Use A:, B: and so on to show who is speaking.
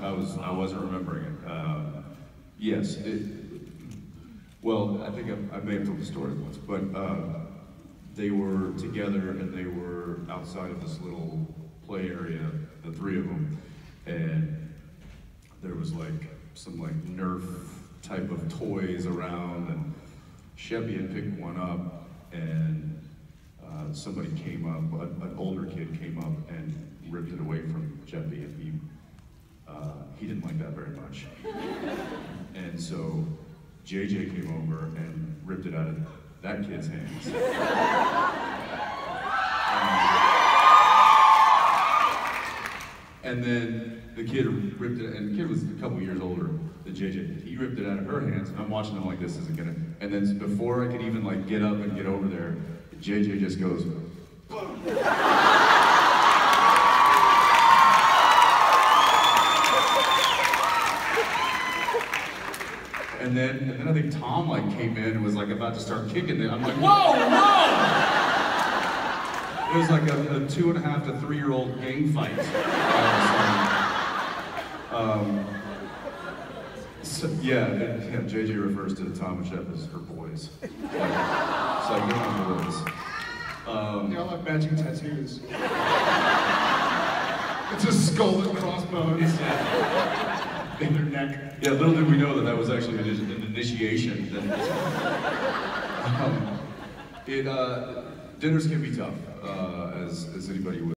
A: I was, I wasn't remembering it. Um, yes, it, well, I think I, I may have told the story once, but, uh, they were together and they were outside of this little play area, the three of them, and there was like some like Nerf type of toys around, and Chevy had picked one up, and uh, somebody came up, a- an older kid came up and ripped it away from Chevy, and he uh, he didn't like that very much, and so JJ came over and ripped it out of that kid's hands. And then the kid ripped it, and the kid was a couple years older than JJ. He ripped it out of her hands, and I'm watching him like this isn't gonna. And then before I could even like get up and get over there, JJ just goes. And then, and then I think Tom like came in and was like about to start kicking it. I'm like, whoa, whoa! It was like a, a two and a half to three year old gang fight. Um, so, yeah, and, yeah, JJ refers to Tom and Shep as her boys. Like, it's like, you're my boys. Um,
B: They all have matching tattoos. it's a skull and crossbones
A: yeah, little did we know that that was actually an, an initiation. Um, it, uh, dinners can be tough, uh, as, as anybody would.